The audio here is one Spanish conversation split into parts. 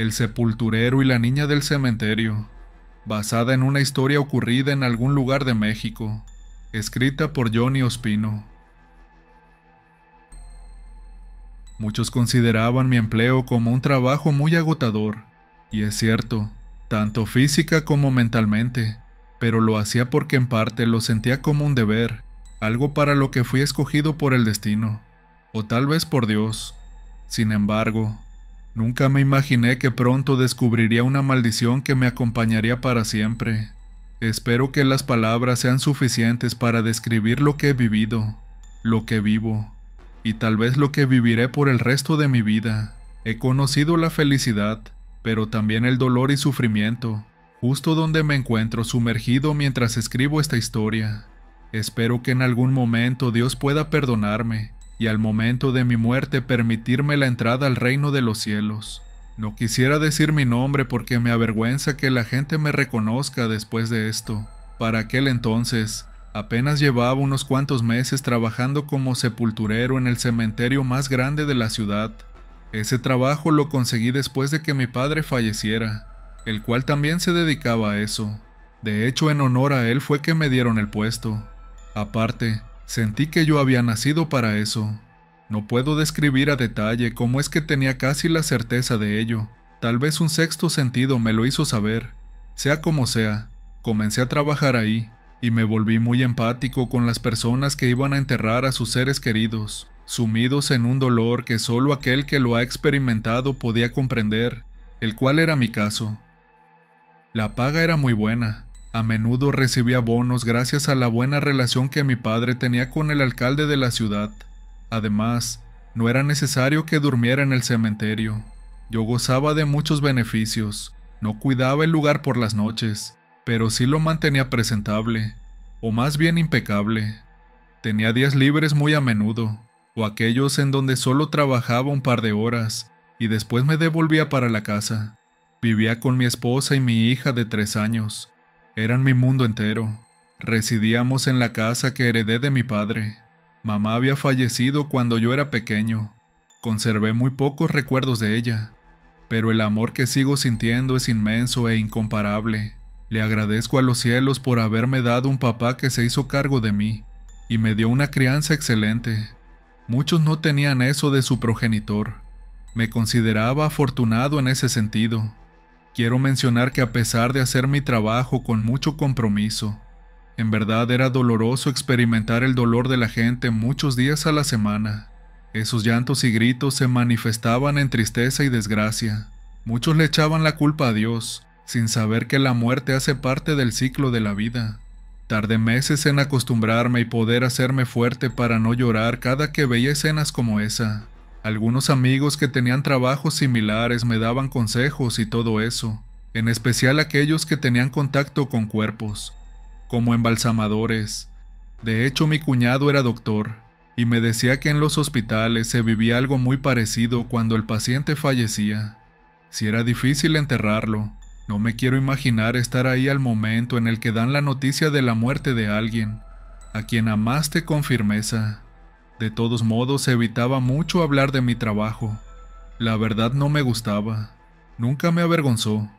El sepulturero y la niña del cementerio, basada en una historia ocurrida en algún lugar de México, escrita por Johnny Ospino. Muchos consideraban mi empleo como un trabajo muy agotador, y es cierto, tanto física como mentalmente, pero lo hacía porque en parte lo sentía como un deber, algo para lo que fui escogido por el destino, o tal vez por Dios. Sin embargo, nunca me imaginé que pronto descubriría una maldición que me acompañaría para siempre. Espero que las palabras sean suficientes para describir lo que he vivido, lo que vivo, y tal vez lo que viviré por el resto de mi vida. He conocido la felicidad, pero también el dolor y sufrimiento, justo donde me encuentro sumergido mientras escribo esta historia. Espero que en algún momento Dios pueda perdonarme y al momento de mi muerte permitirme la entrada al reino de los cielos. No quisiera decir mi nombre porque me avergüenza que la gente me reconozca después de esto. Para aquel entonces, apenas llevaba unos cuantos meses trabajando como sepulturero en el cementerio más grande de la ciudad. Ese trabajo lo conseguí después de que mi padre falleciera, el cual también se dedicaba a eso. De hecho, en honor a él fue que me dieron el puesto. Aparte, sentí que yo había nacido para eso. No puedo describir a detalle cómo es que tenía casi la certeza de ello. Tal vez un sexto sentido me lo hizo saber. Sea como sea, comencé a trabajar ahí, y me volví muy empático con las personas que iban a enterrar a sus seres queridos, sumidos en un dolor que solo aquel que lo ha experimentado podía comprender, el cual era mi caso. La paga era muy buena, a menudo recibía bonos gracias a la buena relación que mi padre tenía con el alcalde de la ciudad. Además, no era necesario que durmiera en el cementerio. Yo gozaba de muchos beneficios. No cuidaba el lugar por las noches, pero sí lo mantenía presentable, o más bien impecable. Tenía días libres muy a menudo, o aquellos en donde solo trabajaba un par de horas, y después me devolvía para la casa. Vivía con mi esposa y mi hija de tres años. Eran mi mundo entero. Residíamos en la casa que heredé de mi padre. Mamá había fallecido cuando yo era pequeño. Conservé muy pocos recuerdos de ella, pero el amor que sigo sintiendo es inmenso e incomparable. Le agradezco a los cielos por haberme dado un papá que se hizo cargo de mí y me dio una crianza excelente. Muchos no tenían eso de su progenitor. Me consideraba afortunado en ese sentido. Quiero mencionar que a pesar de hacer mi trabajo con mucho compromiso, en verdad era doloroso experimentar el dolor de la gente muchos días a la semana. Esos llantos y gritos se manifestaban en tristeza y desgracia. Muchos le echaban la culpa a Dios, sin saber que la muerte hace parte del ciclo de la vida. Tardé meses en acostumbrarme y poder hacerme fuerte para no llorar cada que veía escenas como esa. Algunos amigos que tenían trabajos similares me daban consejos y todo eso, en especial aquellos que tenían contacto con cuerpos, como embalsamadores. De hecho, mi cuñado era doctor, y me decía que en los hospitales se vivía algo muy parecido cuando el paciente fallecía. Si era difícil enterrarlo, no me quiero imaginar estar ahí al momento en el que dan la noticia de la muerte de alguien, a quien amaste con firmeza. De todos modos, evitaba mucho hablar de mi trabajo. La verdad no me gustaba. Nunca me avergonzó.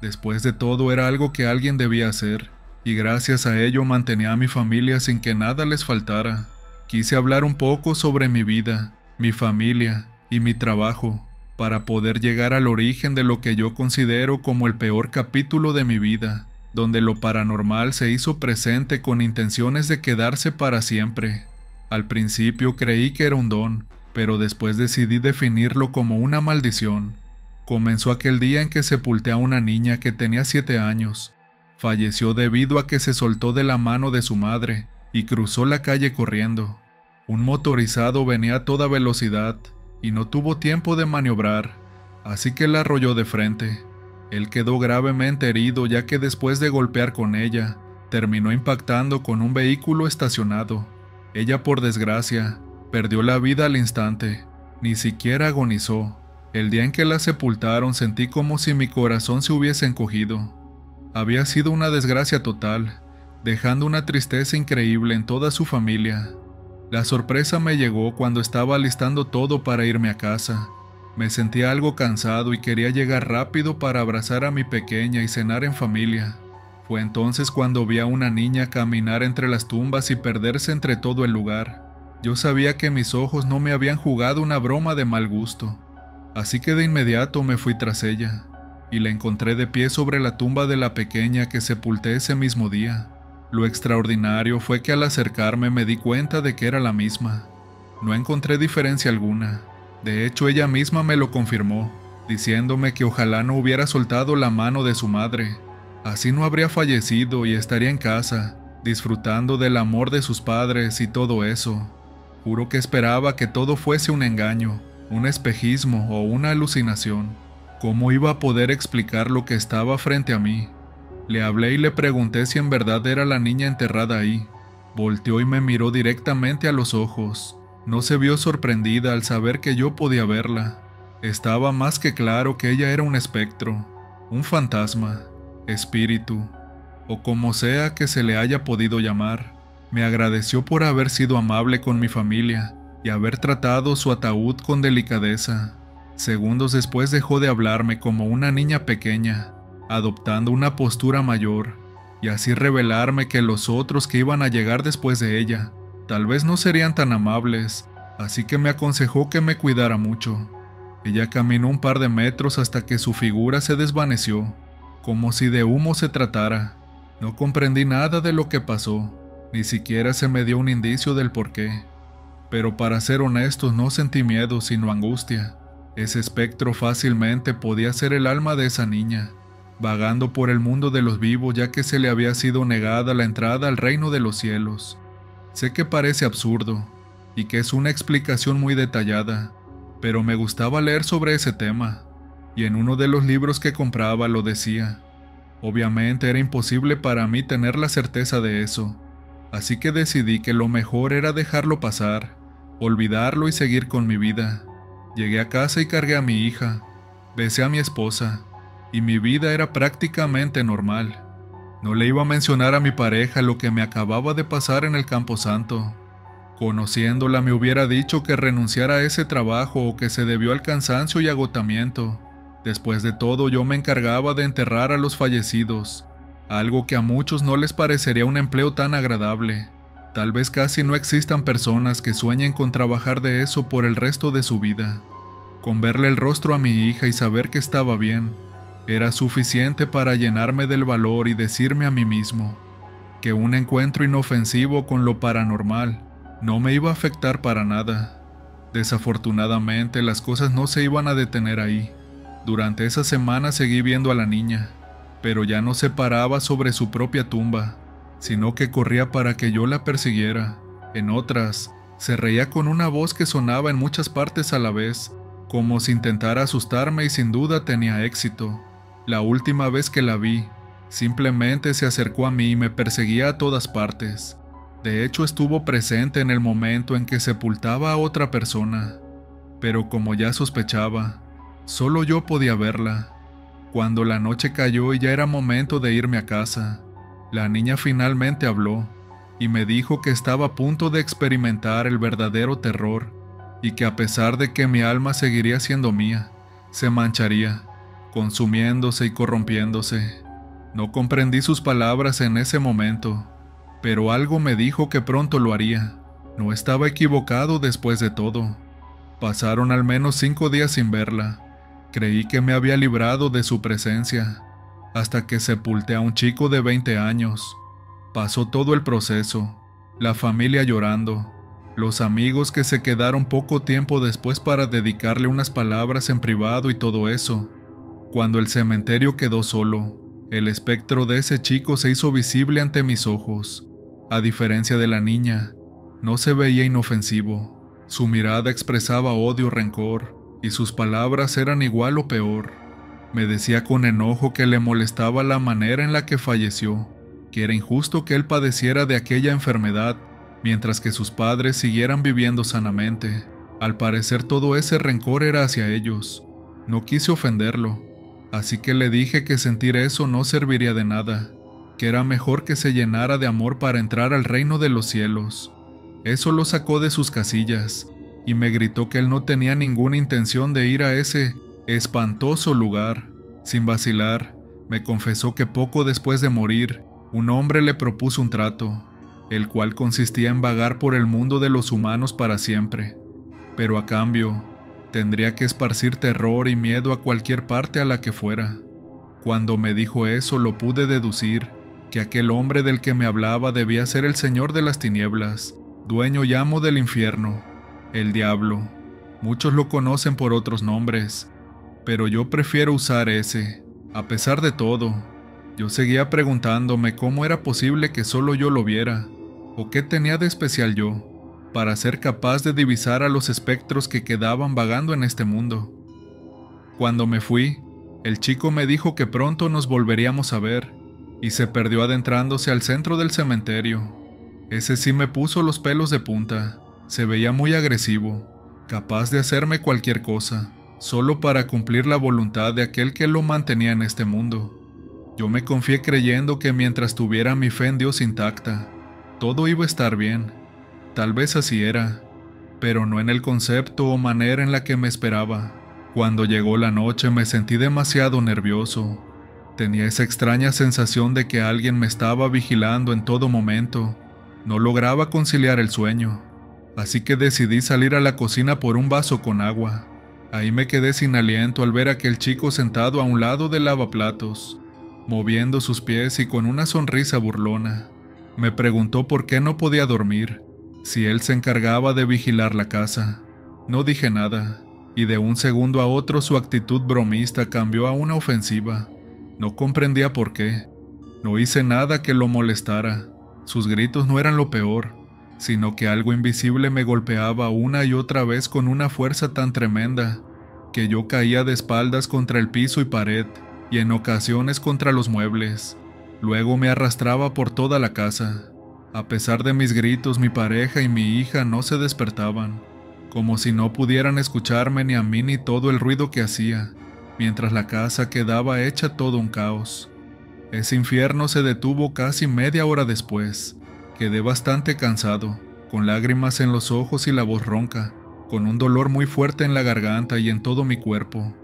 Después de todo era algo que alguien debía hacer, y gracias a ello mantenía a mi familia sin que nada les faltara. Quise hablar un poco sobre mi vida, mi familia y mi trabajo, para poder llegar al origen de lo que yo considero como el peor capítulo de mi vida, donde lo paranormal se hizo presente con intenciones de quedarse para siempre. Al principio creí que era un don, pero después decidí definirlo como una maldición. Comenzó aquel día en que sepulté a una niña que tenía siete años. Falleció debido a que se soltó de la mano de su madre y cruzó la calle corriendo. Un motorizado venía a toda velocidad y no tuvo tiempo de maniobrar, así que la arrolló de frente. Él quedó gravemente herido ya que después de golpear con ella, terminó impactando con un vehículo estacionado. Ella, por desgracia, perdió la vida al instante, ni siquiera agonizó. El día en que la sepultaron sentí como si mi corazón se hubiese encogido. Había sido una desgracia total, dejando una tristeza increíble en toda su familia. La sorpresa me llegó cuando estaba alistando todo para irme a casa. Me sentía algo cansado y quería llegar rápido para abrazar a mi pequeña y cenar en familia. Fue entonces cuando vi a una niña caminar entre las tumbas y perderse entre todo el lugar. Yo sabía que mis ojos no me habían jugado una broma de mal gusto, así que de inmediato me fui tras ella, y la encontré de pie sobre la tumba de la pequeña que sepulté ese mismo día. Lo extraordinario fue que al acercarme me di cuenta de que era la misma. No encontré diferencia alguna. De hecho, ella misma me lo confirmó, diciéndome que ojalá no hubiera soltado la mano de su madre. Así no habría fallecido y estaría en casa, disfrutando del amor de sus padres y todo eso. Juro que esperaba que todo fuese un engaño, un espejismo o una alucinación. ¿Cómo iba a poder explicar lo que estaba frente a mí? Le hablé y le pregunté si en verdad era la niña enterrada ahí. Volteó y me miró directamente a los ojos. No se vio sorprendida al saber que yo podía verla. Estaba más que claro que ella era un espectro, un fantasma, espíritu, o como sea que se le haya podido llamar. Me agradeció por haber sido amable con mi familia y haber tratado su ataúd con delicadeza. Segundos después dejó de hablarme como una niña pequeña adoptando una postura mayor, y así revelarme que los otros que iban a llegar después de ella tal vez no serían tan amables, así que me aconsejó que me cuidara mucho. Ella caminó un par de metros hasta que su figura se desvaneció, como si de humo se tratara. No comprendí nada de lo que pasó, ni siquiera se me dio un indicio del por qué. Pero para ser honestos no sentí miedo sino angustia. Ese espectro fácilmente podía ser el alma de esa niña, vagando por el mundo de los vivos ya que se le había sido negada la entrada al reino de los cielos. Sé que parece absurdo y que es una explicación muy detallada, pero me gustaba leer sobre ese tema, y en uno de los libros que compraba lo decía. Obviamente era imposible para mí tener la certeza de eso, así que decidí que lo mejor era dejarlo pasar, olvidarlo y seguir con mi vida. Llegué a casa y cargué a mi hija, besé a mi esposa, y mi vida era prácticamente normal. No le iba a mencionar a mi pareja lo que me acababa de pasar en el Camposanto. Conociéndola me hubiera dicho que renunciara a ese trabajo o que se debió al cansancio y agotamiento. Después de todo yo me encargaba de enterrar a los fallecidos, algo que a muchos no les parecería un empleo tan agradable. Tal vez casi no existan personas que sueñen con trabajar de eso por el resto de su vida. Con verle el rostro a mi hija y saber que estaba bien, era suficiente para llenarme del valor y decirme a mí mismo que un encuentro inofensivo con lo paranormal no me iba a afectar para nada. Desafortunadamente las cosas no se iban a detener ahí. Durante esa semana seguí viendo a la niña, pero ya no se paraba sobre su propia tumba, sino que corría para que yo la persiguiera. En otras, se reía con una voz que sonaba en muchas partes a la vez, como si intentara asustarme y sin duda tenía éxito. La última vez que la vi, simplemente se acercó a mí y me perseguía a todas partes. De hecho, estuvo presente en el momento en que sepultaba a otra persona. Pero como ya sospechaba, solo yo podía verla. Cuando la noche cayó y ya era momento de irme a casa, la niña finalmente habló y me dijo que estaba a punto de experimentar el verdadero terror y que a pesar de que mi alma seguiría siendo mía, se mancharía consumiéndose y corrompiéndose. No comprendí sus palabras en ese momento, pero algo me dijo que pronto lo haría. No estaba equivocado después de todo. Pasaron al menos cinco días sin verla. Creí que me había librado de su presencia, hasta que sepulté a un chico de 20 años. Pasó todo el proceso, la familia llorando, los amigos que se quedaron poco tiempo después para dedicarle unas palabras en privado y todo eso. Cuando el cementerio quedó solo, el espectro de ese chico se hizo visible ante mis ojos. A diferencia de la niña, no se veía inofensivo. Su mirada expresaba odio, rencor, y sus palabras eran igual o peor. Me decía con enojo que le molestaba la manera en la que falleció, que era injusto que él padeciera de aquella enfermedad, mientras que sus padres siguieran viviendo sanamente. Al parecer todo ese rencor era hacia ellos. No quise ofenderlo, Así que le dije que sentir eso no serviría de nada, que era mejor que se llenara de amor para entrar al reino de los cielos. Eso lo sacó de sus casillas, y me gritó que él no tenía ninguna intención de ir a ese espantoso lugar. Sin vacilar, me confesó que poco después de morir, un hombre le propuso un trato, el cual consistía en vagar por el mundo de los humanos para siempre, pero a cambio, tendría que esparcir terror y miedo a cualquier parte a la que fuera. Cuando me dijo eso lo pude deducir que aquel hombre del que me hablaba debía ser el Señor de las tinieblas, dueño y amo del infierno, el diablo. Muchos lo conocen por otros nombres, pero yo prefiero usar ese. A pesar de todo, yo seguía preguntándome cómo era posible que solo yo lo viera, o qué tenía de especial yo, para ser capaz de divisar a los espectros que quedaban vagando en este mundo. Cuando me fui, el chico me dijo que pronto nos volveríamos a ver, y se perdió adentrándose al centro del cementerio. Ese sí me puso los pelos de punta, se veía muy agresivo, capaz de hacerme cualquier cosa, solo para cumplir la voluntad de aquel que lo mantenía en este mundo. Yo me confié creyendo que mientras tuviera mi fe en Dios intacta, todo iba a estar bien. Tal vez así era, pero no en el concepto o manera en la que me esperaba. Cuando llegó la noche me sentí demasiado nervioso. Tenía esa extraña sensación de que alguien me estaba vigilando en todo momento. No lograba conciliar el sueño, así que decidí salir a la cocina por un vaso con agua. Ahí me quedé sin aliento al ver a aquel chico sentado a un lado del lavaplatos, moviendo sus pies y con una sonrisa burlona. Me preguntó por qué no podía dormir, si él se encargaba de vigilar la casa. No dije nada, y de un segundo a otro su actitud bromista cambió a una ofensiva. No comprendía por qué. No hice nada que lo molestara. Sus gritos no eran lo peor, sino que algo invisible me golpeaba una y otra vez con una fuerza tan tremenda que yo caía de espaldas contra el piso y pared, y en ocasiones contra los muebles. Luego me arrastraba por toda la casa. A pesar de mis gritos, mi pareja y mi hija no se despertaban como si no pudieran escucharme ni a mí ni todo el ruido que hacía, mientras la casa quedaba hecha todo un caos. Ese infierno se detuvo casi media hora después. Quedé bastante cansado, con lágrimas en los ojos y la voz ronca, con un dolor muy fuerte en la garganta y en todo mi cuerpo.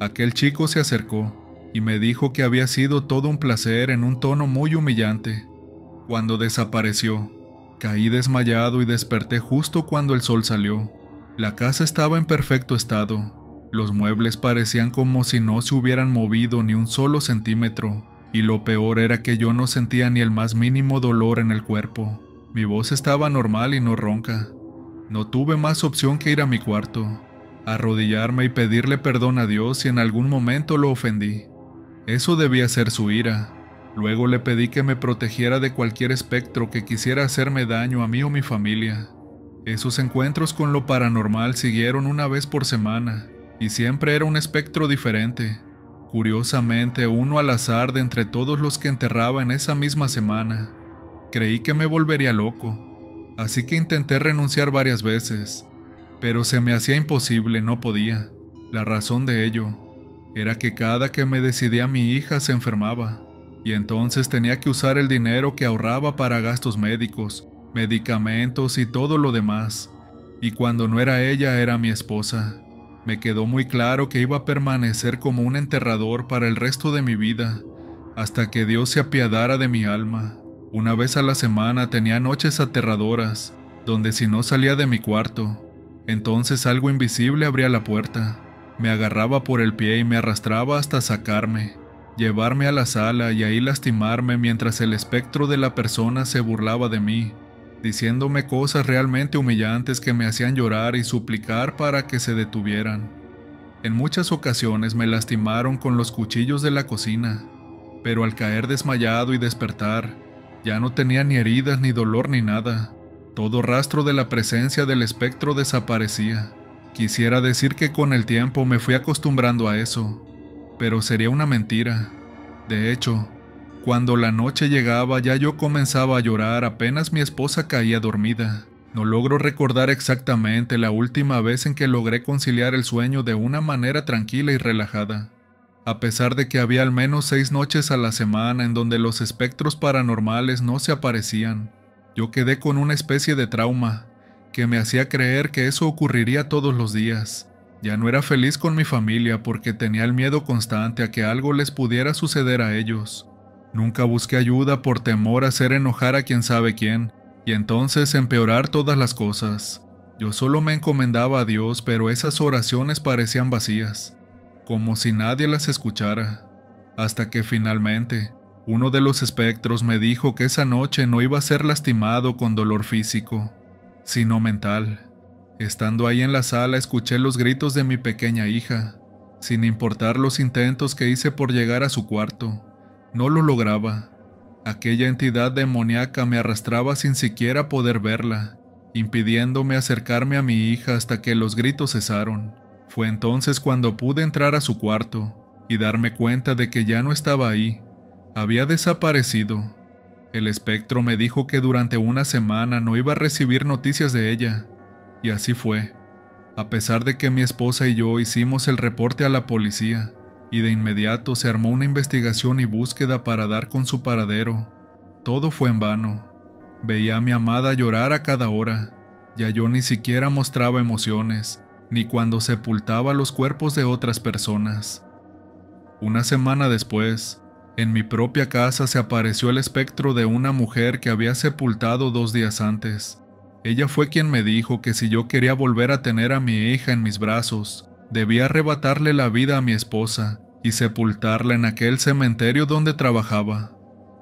Aquel chico se acercó y me dijo que había sido todo un placer en un tono muy humillante. Cuando desapareció, caí desmayado y desperté justo cuando el sol salió. La casa estaba en perfecto estado. Los muebles parecían como si no se hubieran movido ni un solo centímetro, y lo peor era que yo no sentía ni el más mínimo dolor en el cuerpo. Mi voz estaba normal y no ronca. No tuve más opción que ir a mi cuarto, arrodillarme y pedirle perdón a Dios si en algún momento lo ofendí. Eso debía ser su ira. Luego le pedí que me protegiera de cualquier espectro que quisiera hacerme daño a mí o mi familia. Esos encuentros con lo paranormal siguieron una vez por semana, y siempre era un espectro diferente. Curiosamente, uno al azar de entre todos los que enterraba en esa misma semana. Creí que me volvería loco, así que intenté renunciar varias veces, pero se me hacía imposible, no podía. La razón de ello era que cada que me decidía mi hija se enfermaba, y entonces tenía que usar el dinero que ahorraba para gastos médicos medicamentos y todo lo demás. Y cuando no era ella era mi esposa. Me quedó muy claro que iba a permanecer como un enterrador para el resto de mi vida, hasta que Dios se apiadara de mi alma. Una vez a la semana tenía noches aterradoras, donde si no salía de mi cuarto, entonces algo invisible abría la puerta, me agarraba por el pie y me arrastraba hasta sacarme, llevarme a la sala y ahí lastimarme mientras el espectro de la persona se burlaba de mí diciéndome cosas realmente humillantes que me hacían llorar y suplicar para que se detuvieran. En muchas ocasiones me lastimaron con los cuchillos de la cocina, pero al caer desmayado y despertar, ya no tenía ni heridas ni dolor ni nada. Todo rastro de la presencia del espectro desaparecía. Quisiera decir que con el tiempo me fui acostumbrando a eso, pero sería una mentira. De hecho, cuando la noche llegaba ya yo comenzaba a llorar apenas mi esposa caía dormida. No logro recordar exactamente la última vez en que logré conciliar el sueño de una manera tranquila y relajada. A pesar de que había al menos seis noches a la semana en donde los espectros paranormales no se aparecían, yo quedé con una especie de trauma que me hacía creer que eso ocurriría todos los días. Ya no era feliz con mi familia porque tenía el miedo constante a que algo les pudiera suceder a ellos. Nunca busqué ayuda por temor a hacer enojar a quien sabe quién, y entonces empeorar todas las cosas. Yo solo me encomendaba a Dios, pero esas oraciones parecían vacías, como si nadie las escuchara, hasta que finalmente uno de los espectros me dijo que esa noche no iba a ser lastimado con dolor físico, sino mental. Estando ahí en la sala escuché los gritos de mi pequeña hija, sin importar los intentos que hice por llegar a su cuarto. No lo lograba. Aquella entidad demoníaca me arrastraba sin siquiera poder verla, impidiéndome acercarme a mi hija hasta que los gritos cesaron. Fue entonces cuando pude entrar a su cuarto y darme cuenta de que ya no estaba ahí había desaparecido. El espectro me dijo que durante una semana no iba a recibir noticias de ella, y así fue. A pesar de que mi esposa y yo hicimos el reporte a la policía, y de inmediato se armó una investigación y búsqueda para dar con su paradero, todo fue en vano. Veía a mi amada llorar a cada hora, ya yo ni siquiera mostraba emociones, ni cuando sepultaba los cuerpos de otras personas. Una semana después, en mi propia casa se apareció el espectro de una mujer que había sepultado dos días antes. Ella fue quien me dijo que si yo quería volver a tener a mi hija en mis brazos, debía arrebatarle la vida a mi esposa y sepultarla en aquel cementerio donde trabajaba.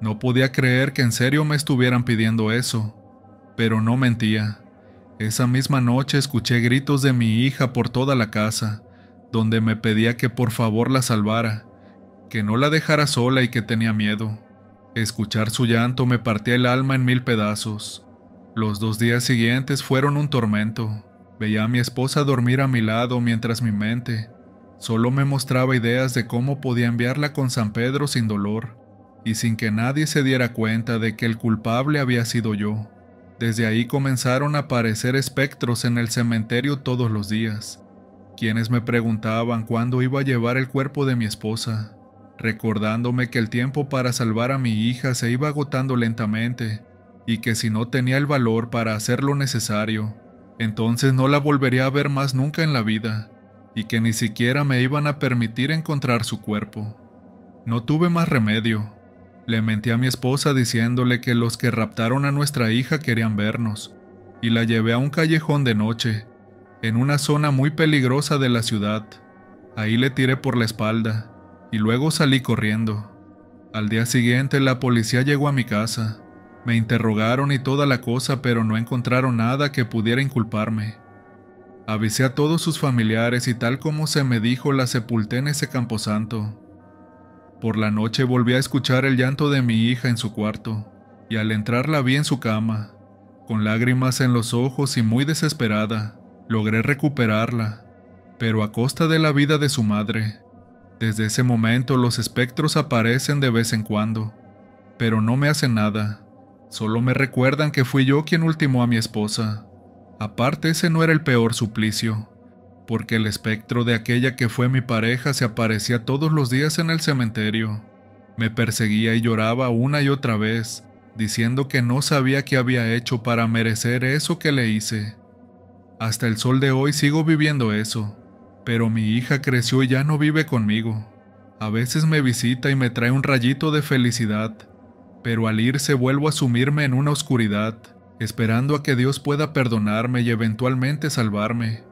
No podía creer que en serio me estuvieran pidiendo eso, pero no mentía. Esa misma noche escuché gritos de mi hija por toda la casa, donde me pedía que por favor la salvara, que no la dejara sola y que tenía miedo. Escuchar su llanto me partía el alma en mil pedazos. Los dos días siguientes fueron un tormento. Veía a mi esposa dormir a mi lado mientras mi mente solo me mostraba ideas de cómo podía enviarla con San Pedro sin dolor y sin que nadie se diera cuenta de que el culpable había sido yo. Desde ahí comenzaron a aparecer espectros en el cementerio todos los días, quienes me preguntaban cuándo iba a llevar el cuerpo de mi esposa recordándome que el tiempo para salvar a mi hija se iba agotando lentamente y que si no tenía el valor para hacer lo necesario, entonces no la volvería a ver más nunca en la vida y que ni siquiera me iban a permitir encontrar su cuerpo. No tuve más remedio. Le mentí a mi esposa diciéndole que los que raptaron a nuestra hija querían vernos, y la llevé a un callejón de noche, en una zona muy peligrosa de la ciudad. Ahí le tiré por la espalda, y luego salí corriendo. Al día siguiente la policía llegó a mi casa. Me interrogaron y toda la cosa, pero no encontraron nada que pudiera inculparme. Avisé a todos sus familiares y tal como se me dijo la sepulté en ese camposanto. Por la noche volví a escuchar el llanto de mi hija en su cuarto, y al entrar la vi en su cama, con lágrimas en los ojos y muy desesperada. Logré recuperarla, pero a costa de la vida de su madre. Desde ese momento los espectros aparecen de vez en cuando, pero no me hacen nada. Solo me recuerdan que fui yo quien ultimó a mi esposa. Aparte ese no era el peor suplicio, porque el espectro de aquella que fue mi pareja se aparecía todos los días en el cementerio. Me perseguía y lloraba una y otra vez, diciendo que no sabía qué había hecho para merecer eso que le hice. Hasta el sol de hoy sigo viviendo eso pero mi hija creció y ya no vive conmigo. A veces me visita y me trae un rayito de felicidad, pero al irse vuelvo a sumirme en una oscuridad, esperando a que Dios pueda perdonarme y eventualmente salvarme.